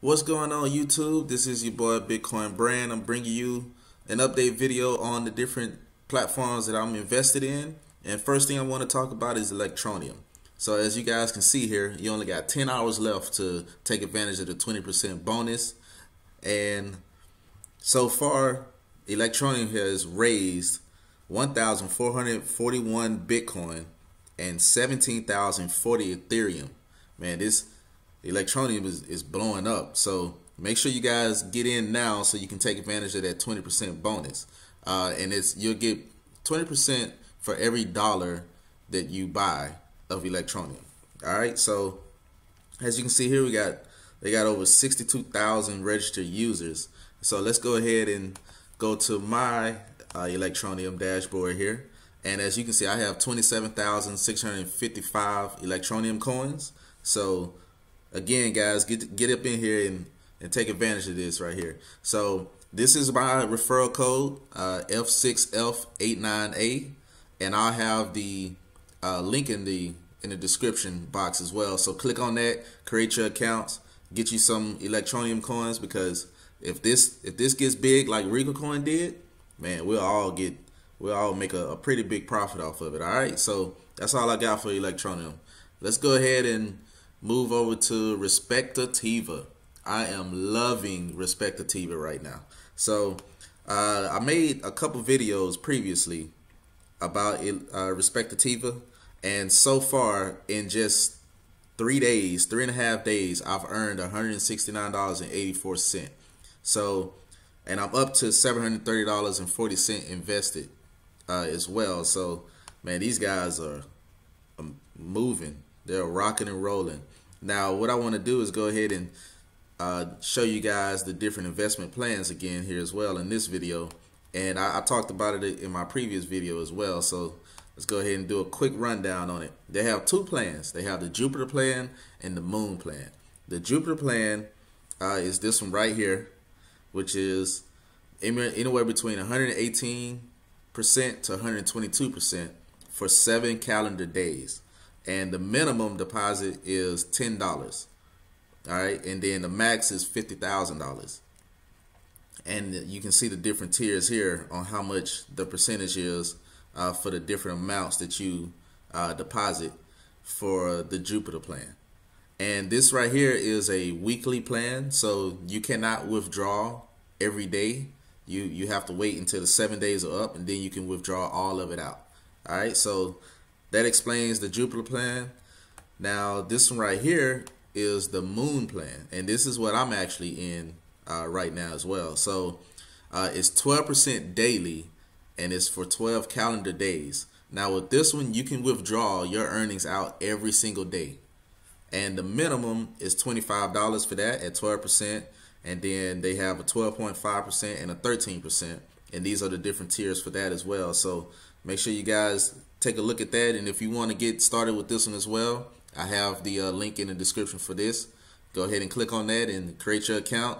What's going on YouTube? This is your boy Bitcoin Bran. I'm bringing you an update video on the different platforms that I'm invested in. And first thing I want to talk about is Electroneum. So as you guys can see here, you only got 10 hours left to take advantage of the 20% bonus. And so far, Electroneum has raised 1,441 Bitcoin and 17,040 Ethereum. Man, this Electroneum is, is blowing up. So make sure you guys get in now so you can take advantage of that 20% bonus. Uh, and it's you'll get 20% for every dollar that you buy of Electroneum. All right. So as you can see here, we got they got over 62,000 registered users. So let's go ahead and go to my uh, Electroneum dashboard here. And as you can see, I have 27,655 Electroneum coins. So again, guys, get get up in here and, and take advantage of this right here. So this is my referral code, uh, F6F89A, and I'll have the uh, link in the in the description box as well. So click on that, create your accounts, get you some Electroneum coins because if this if this gets big like Regal Coin did, man, we'll all get we'll all make a, a pretty big profit off of it. All right, so that's all I got for Electroneum. Let's go ahead and move over to Respectativa. I am loving Respectativa right now. So uh, I made a couple videos previously about uh, Respectativa, and so far in just three days, three and a half days, I've earned $169.84. So, and I'm up to $730.40 invested uh, as well. So, man, these guys are um, moving. They're rocking and rolling. Now, what I want to do is go ahead and uh, show you guys the different investment plans again here as well in this video. And I, I, talked about it in my previous video as well. So let's go ahead and do a quick rundown on it. They have two plans. They have the Jupiter plan and the Moon plan. The Jupiter plan uh, is this one right here, which is anywhere between 118% to 122% for seven calendar days and the minimum deposit is ten dollars. All right, and then the max is fifty thousand dollars. And you can see the different tiers here on how much the percentage is uh, for the different amounts that you uh, deposit for the Jupiter plan. And this right here is a weekly plan, so you cannot withdraw every day. You you have to wait until the seven days are up, and then you can withdraw all of it out. All right, so that explains the Jupiter plan. Now, this one right here is the moon plan. And this is what I'm actually in uh, right now as well. So uh, it's 12% daily and it's for 12 calendar days. Now with this one, you can withdraw your earnings out every single day. And the minimum is $25 for that at 12%. And then they have a 12.5% and a 13%. And these are the different tiers for that as well. So make sure you guys take a look at that. And if you want to get started with this one as well, I have the uh, link in the description for this. Go ahead and click on that and create your account.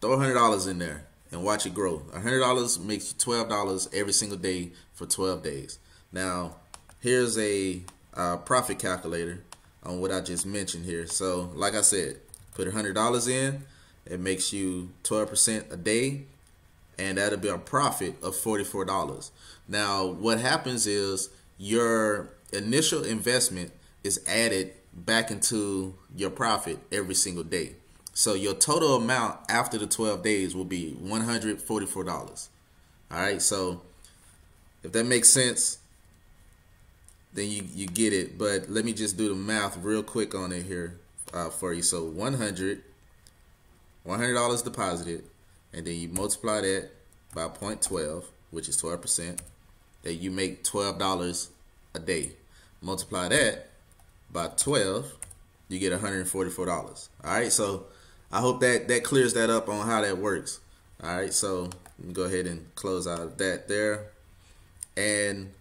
Throw $100 in there and watch it grow. $100 makes you $12 every single day for 12 days. Now, here's a uh, profit calculator on what I just mentioned here. So, like I said, put $100 in. It makes you 12% a day and that'll be a profit of $44. Now, what happens is your initial investment is added back into your profit every single day. So your total amount after the 12 days will be $144. All right, so if that makes sense, then you, you get it. But let me just do the math real quick on it here uh, for you. So 100, $100 deposited and then you multiply that by 0.12, which is 12%, that you make $12 a day. Multiply that by 12, you get $144. All right, so I hope that that clears that up on how that works. All right, so go ahead and close out that there. And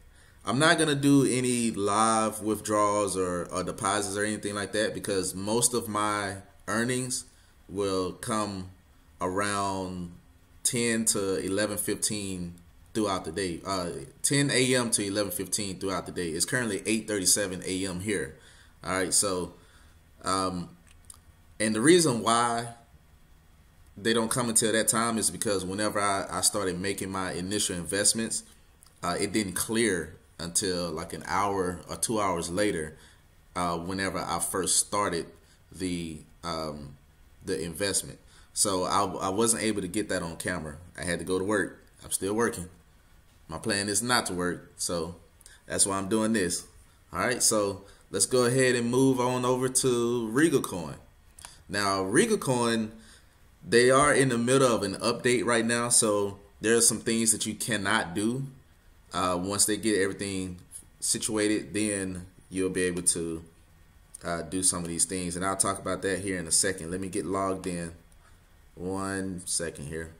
I'm not going to do any live withdrawals or, or deposits or anything like that because most of my earnings will come around 10 to 11:15 throughout the day. Uh, 10 a.m. to 11:15 throughout the day. It's currently 8:37 a.m. here. All right, so um, and the reason why they don't come until that time is because whenever I, I started making my initial investments, uh, it didn't clear until like an hour or two hours later. Uh, whenever I first started the um, the investment, so I, I wasn't able to get that on camera. I had to go to work. I'm still working. My plan is not to work, so that's why I'm doing this. All right, so let's go ahead and move on over to Regal Coin. Now, Regal Coin they are in the middle of an update right now, so there are some things that you cannot do. Uh, once they get everything situated, then you'll be able to uh, do some of these things, and I'll talk about that here in a second. Let me get logged in. One second here.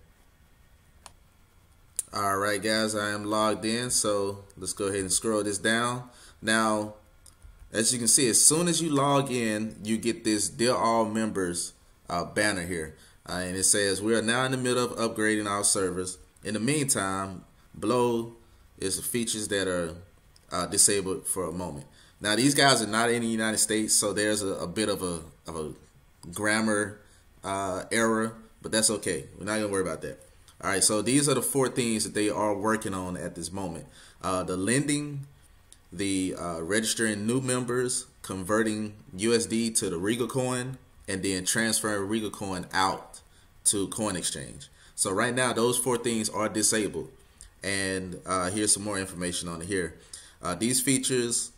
All right, guys, I am logged in, so let's go ahead and scroll this down. Now, as you can see, as soon as you log in, you get this Dear All Members uh, banner here. Uh, and it says, We are now in the middle of upgrading our servers. In the meantime, below is the features that are uh, disabled for a moment. Now, these guys are not in the United States, so there's a, a bit of a, of a grammar uh, error, but that's okay. We're not going to worry about that. All right, so these are the four things that they are working on at this moment uh, the lending, the uh, registering new members, converting USD to the Regal coin, and then transferring Regal coin out to Coin Exchange. So right now, those four things are disabled. And uh, here's some more information on it here. Uh, these features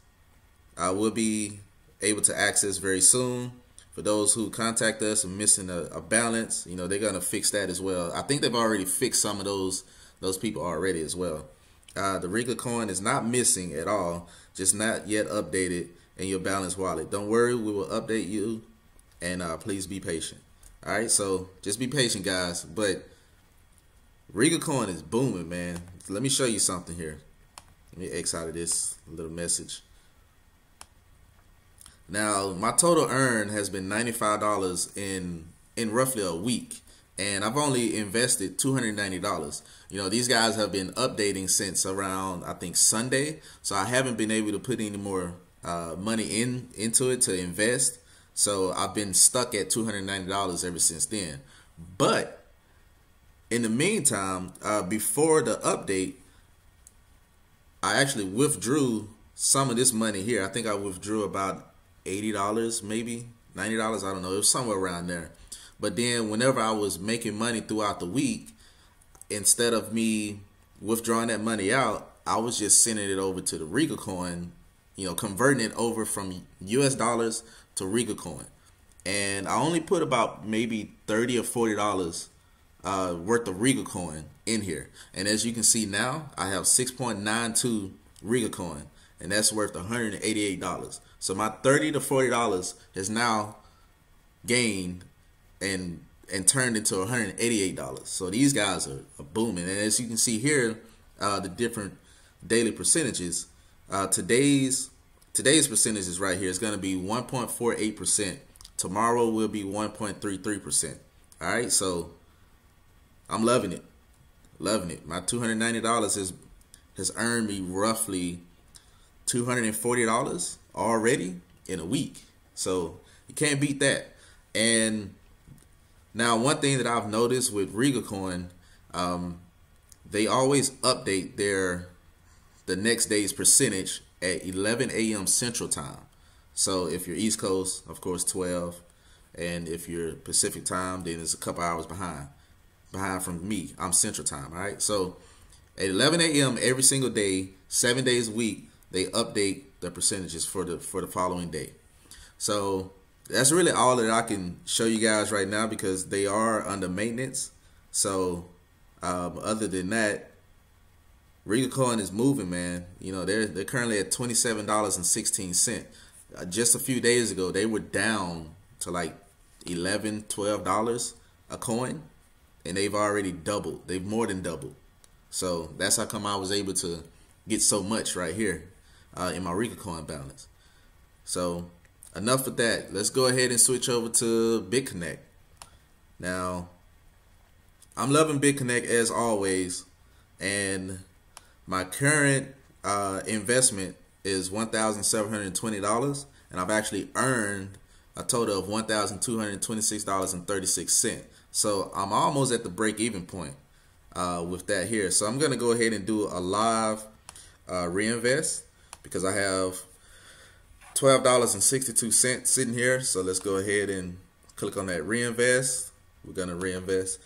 uh, will be able to access very soon. For those who contact us and missing a, a balance, you know, they're to fix that as well. I think they've already fixed some of those those people already as well. Uh, the Regal coin is not missing at all, just not yet updated in your balance wallet. Don't worry, we will update you and uh, please be patient. All right, so just be patient, guys. But Regal Coin is booming, man. Let me show you something here. Let me X out of this little message. Now, my total earn has been $95 in in roughly a week, and I've only invested $290. You know, these guys have been updating since around I think Sunday, so I haven't been able to put any more uh, money in into it to invest. So I've been stuck at $290 ever since then. But in the meantime, uh, before the update, I actually withdrew some of this money here. I think I withdrew about $80, maybe $90. I don't know. It was somewhere around there. But then whenever I was making money throughout the week, instead of me withdrawing that money out, I was just sending it over to the Regal coin, you know, converting it over from US dollars to Regal coin, and I only put about maybe thirty or forty dollars uh, worth of Regal coin in here. And as you can see now, I have six point nine two Riga coin, and that's worth one hundred and eighty eight dollars. So my thirty to forty dollars has now gained and and turned into one hundred eighty eight dollars. So these guys are, are, booming, and as you can see here, uh, the different daily percentages. Uh, today's today's percentage is right here. It's going to be 1.48%. Tomorrow will be 1.33%. All right, so I'm loving it. Loving it. My $290 has has earned me roughly $240 already in a week. So you can't beat that. And now one thing that I've noticed with Regal Coin, um, they always update their the next day's percentage at 11 a.m. Central Time. So if you're East Coast, of course, 12, and if you're Pacific Time, then it's a couple hours behind, behind from me. I'm Central Time. All right. So at 11 a.m. every single day, seven days a week, they update the percentages for the for the following day. So that's really all that I can show you guys right now because they are under maintenance. So um, other than that, Regal Coin is moving, man. You know, they're they're currently at twenty seven dollars and sixteen cent. Uh, just a few days ago, they were down to like 11 dollars a coin, and they've already doubled. They've more than doubled. So that's how come I was able to get so much right here uh, in my Regal Coin balance. So enough with that. Let's go ahead and switch over to BitConnect. Now, I'm loving BitConnect as always, and my current uh, investment is one thousand seven hundred twenty dollars, and I've actually earned a total of $1,226.36. So I'm almost at the break even point uh, with that here. So I'm going to go ahead and do a live uh, reinvest because I have $12.62 sitting here. So let's go ahead and click on that reinvest. We're going to reinvest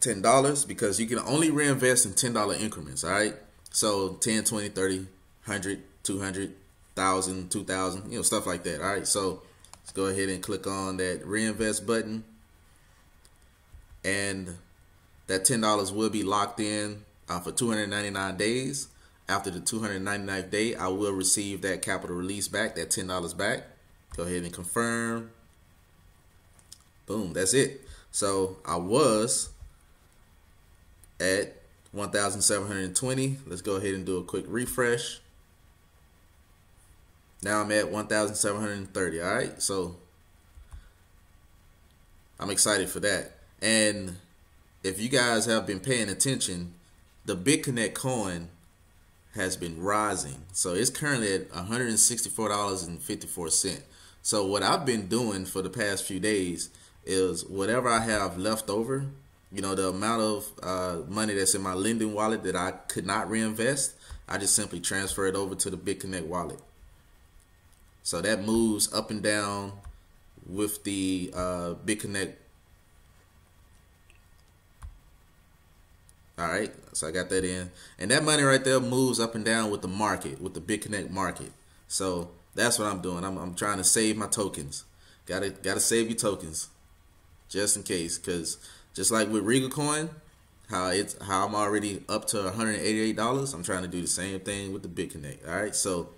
$10 because you can only reinvest in $10 increments. All right. So 10, 20, 30, 100, 200, 1000, 2000, you know, stuff like that. All right. So let's go ahead and click on that reinvest button. And that $10 will be locked in uh, for 299 days. After the 299th day, I will receive that capital release back, that $10 back. Go ahead and confirm. Boom, that's it. So I was at 1,720. Let's go ahead and do a quick refresh. Now I'm at 1,730. All right, so I'm excited for that. And if you guys have been paying attention, the BitConnect coin has been rising. So it's currently at $164.54. So what I've been doing for the past few days is whatever I have left over, you know, the amount of uh, money that's in my lending wallet that I could not reinvest, I just simply transfer it over to the BitConnect wallet. So that moves up and down with the uh, BitConnect All right, so I got that in, and that money right there moves up and down with the market, with the BitConnect market. So that's what I'm doing. I'm, I'm trying to save my tokens. Gotta gotta save your tokens, just in case. Cause just like with Regal Coin, how it's how I'm already up to 188 dollars. I'm trying to do the same thing with the BitConnect. All right, so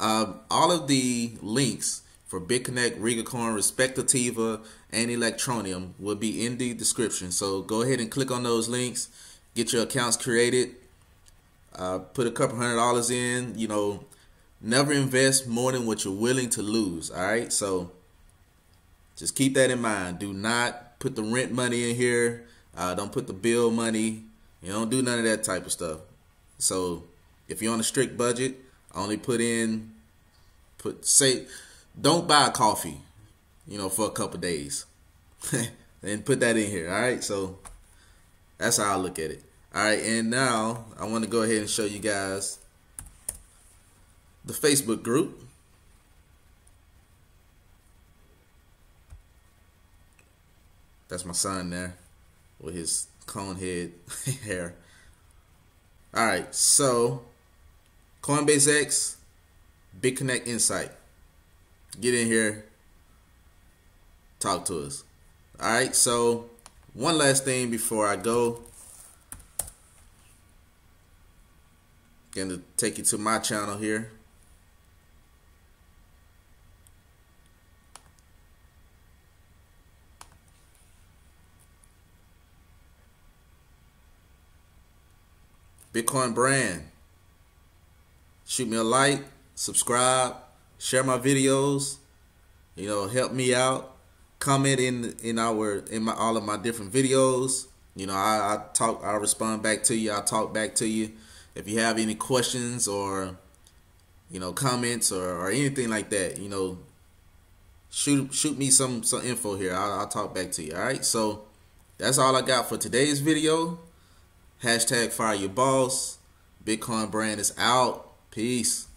um, all of the links for BitConnect, Regal Coin, Respectativa, and Electroneum will be in the description. So go ahead and click on those links get your accounts created, uh, put a couple hundred dollars in. You know, never invest more than what you're willing to lose. All right, so just keep that in mind. Do not put the rent money in here. Uh, don't put the bill money. You don't do none of that type of stuff. So if you're on a strict budget, only put in, put say, don't buy coffee, you know, for a couple days, and put that in here. All right, so that's how I look at it. All right, and now I want to go ahead and show you guys the Facebook group. That's my son there with his cone head hair. All right, so Coinbase X, BitConnect Insight. Get in here, talk to us. All right, so one last thing before I go. Going to take you to my channel here. Bitcoin Bran. Shoot me a like, subscribe, share my videos. You know, help me out. Comment in in our in my all of my different videos. You know, I, I talk, I respond back to you. I talk back to you. If you have any questions or you know comments or, or anything like that, you know, shoot shoot me some some info here. I'll, I'll talk back to you. All right. So that's all I got for today's video. Hashtag fire your boss. Bitcoin Bran is out. Peace.